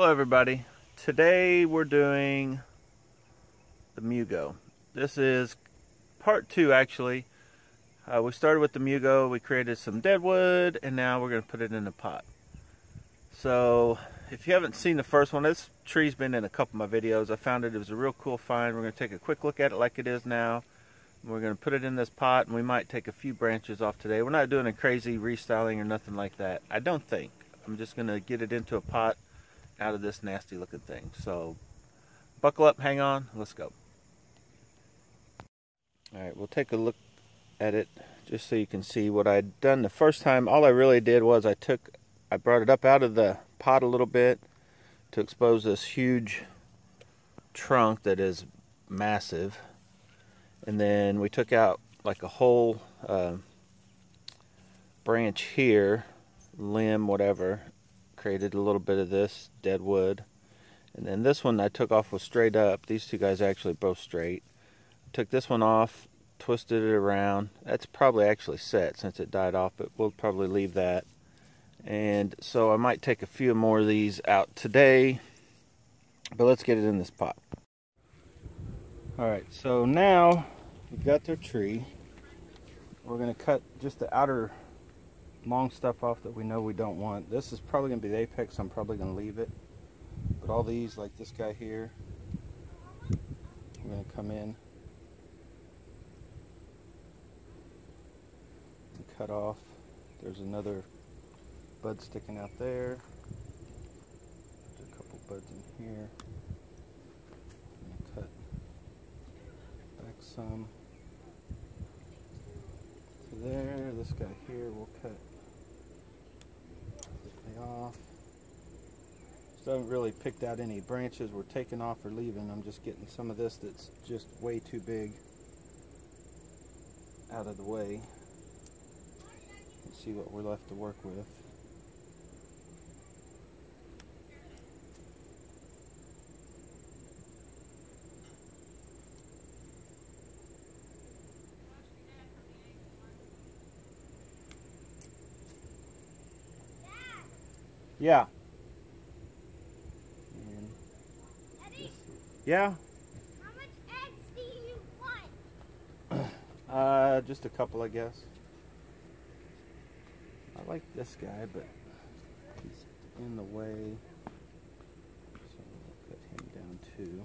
Hello everybody. Today we're doing the Mugo. This is part two actually. Uh, we started with the Mugo, we created some deadwood, and now we're going to put it in a pot. So if you haven't seen the first one, this tree's been in a couple of my videos. I found it, it was a real cool find. We're going to take a quick look at it like it is now. We're going to put it in this pot and we might take a few branches off today. We're not doing a crazy restyling or nothing like that. I don't think. I'm just going to get it into a pot out of this nasty looking thing. So buckle up, hang on, let's go. All right, we'll take a look at it just so you can see what I'd done the first time. All I really did was I took, I brought it up out of the pot a little bit to expose this huge trunk that is massive. And then we took out like a whole uh, branch here, limb, whatever, created a little bit of this dead wood. And then this one I took off was straight up. These two guys actually both straight. Took this one off, twisted it around. That's probably actually set since it died off, but we'll probably leave that. And so I might take a few more of these out today. But let's get it in this pot. Alright, so now we've got their tree. We're going to cut just the outer long stuff off that we know we don't want. This is probably going to be the apex, I'm probably going to leave it. But all these, like this guy here, I'm going to come in and cut off. There's another bud sticking out there. There's a couple buds in here. cut back some there. This guy here we'll cut off. Still haven't really picked out any branches we're taking off or leaving. I'm just getting some of this that's just way too big out of the way. Let's see what we're left to work with. Yeah. yeah. How much eggs do you want? uh, just a couple, I guess. I like this guy, but he's in the way. So we'll put him down too.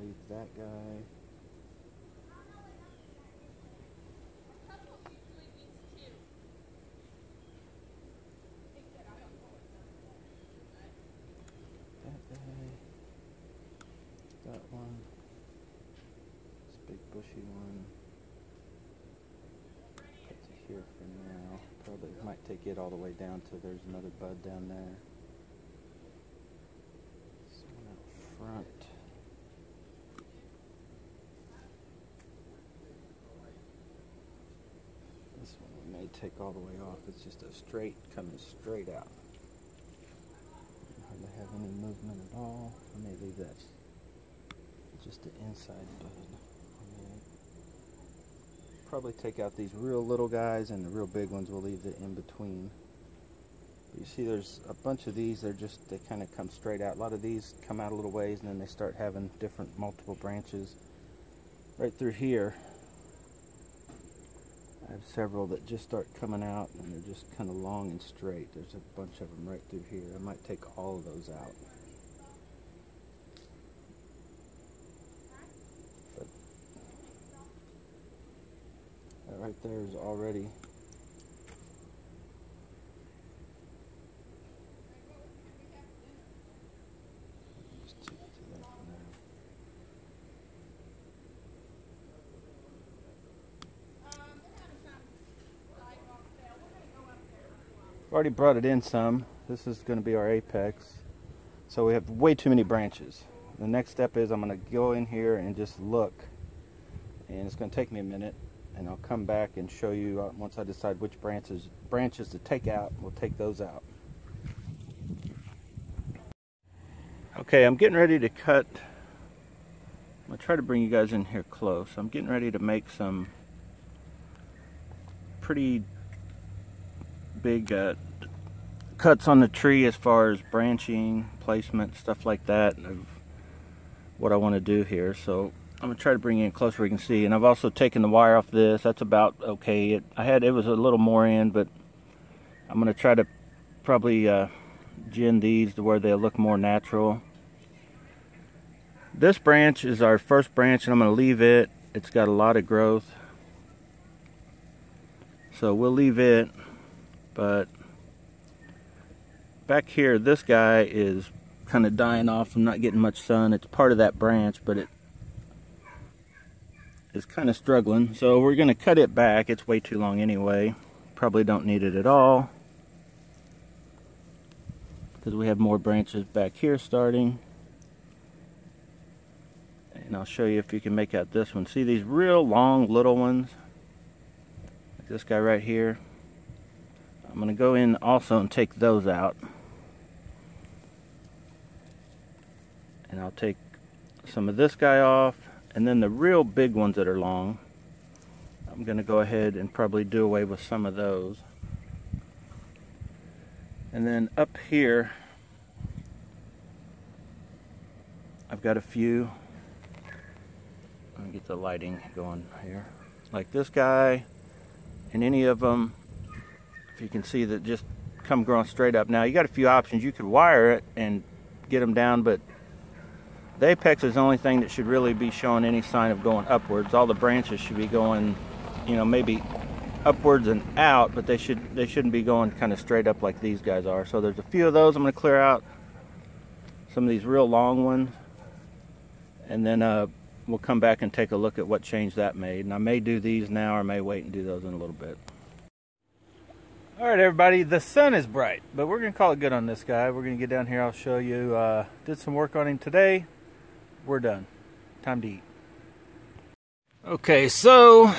Leave that guy. Bushy one. To here for now. Probably might take it all the way down to there's another bud down there. This one out front. This one we may take all the way off. It's just a straight coming straight out. Hardly have any movement at all. I may leave that just the inside bud. Probably take out these real little guys and the real big ones we'll leave the in between. You see there's a bunch of these, they're just, they kind of come straight out. A lot of these come out a little ways and then they start having different multiple branches. Right through here, I have several that just start coming out and they're just kind of long and straight. There's a bunch of them right through here. I might take all of those out. Is already already brought it in some. This is going to be our apex. So we have way too many branches. The next step is I'm going to go in here and just look. And it's going to take me a minute and I'll come back and show you uh, once I decide which branches branches to take out. We'll take those out. Okay, I'm getting ready to cut. I'm gonna try to bring you guys in here close. I'm getting ready to make some pretty big uh, cuts on the tree as far as branching, placement, stuff like that of what I want to do here. So I'm gonna try to bring in closer where you can see. And I've also taken the wire off this. That's about okay. It, I had it was a little more in, but I'm gonna try to probably uh, jin these to where they look more natural. This branch is our first branch, and I'm gonna leave it. It's got a lot of growth, so we'll leave it. But back here, this guy is kind of dying off. I'm not getting much sun. It's part of that branch, but it is kind of struggling. So we're going to cut it back. It's way too long anyway. Probably don't need it at all. Because we have more branches back here starting. And I'll show you if you can make out this one. See these real long little ones? Like this guy right here. I'm going to go in also and take those out. And I'll take some of this guy off and then the real big ones that are long, I'm going to go ahead and probably do away with some of those. And then up here, I've got a few. Let me get the lighting going here. Like this guy, and any of them, if you can see that just come growing straight up. Now you got a few options. You could wire it and get them down, but the apex is the only thing that should really be showing any sign of going upwards. All the branches should be going, you know, maybe upwards and out, but they should they shouldn't be going kind of straight up like these guys are. So there's a few of those I'm going to clear out. Some of these real long ones. And then uh, we'll come back and take a look at what change that made. And I may do these now or may wait and do those in a little bit. All right, everybody, the sun is bright, but we're going to call it good on this guy. We're going to get down here. I'll show you. Uh, did some work on him today we're done. Time to eat. Okay, so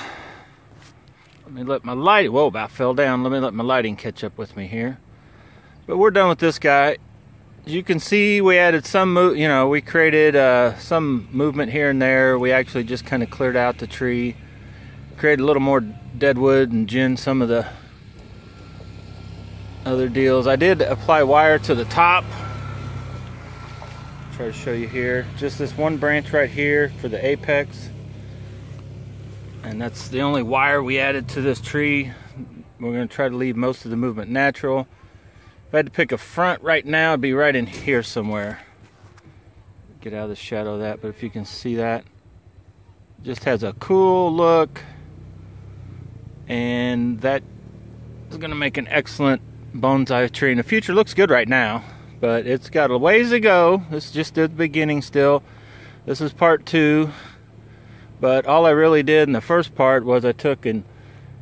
let me let my light. Whoa, about fell down. Let me let my lighting catch up with me here. But we're done with this guy. As you can see, we added some, you know, we created uh, some movement here and there. We actually just kind of cleared out the tree, created a little more dead wood and jin some of the other deals. I did apply wire to the top try to show you here. Just this one branch right here for the apex. And that's the only wire we added to this tree. We're going to try to leave most of the movement natural. If I had to pick a front right now it'd be right in here somewhere. Get out of the shadow of that but if you can see that just has a cool look. And that is going to make an excellent bonsai tree. In the future looks good right now but it's got a ways to go. This is just at the beginning still. This is part two. But all I really did in the first part was I took and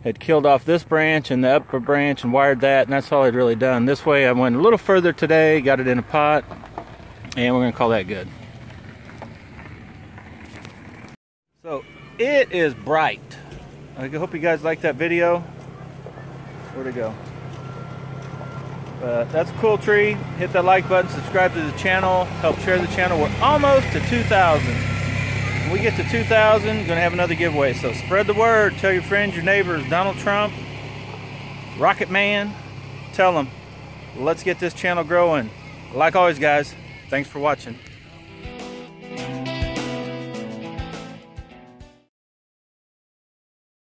had killed off this branch and the upper branch and wired that, and that's all I'd really done. This way I went a little further today, got it in a pot, and we're gonna call that good. So it is bright. I hope you guys liked that video. Where'd it go? But that's a cool tree. Hit that like button, subscribe to the channel, help share the channel. We're almost to 2,000. When we get to 2,000, going to have another giveaway. So spread the word. Tell your friends, your neighbors, Donald Trump, Rocket Man. Tell them. Let's get this channel growing. Like always, guys, thanks for watching.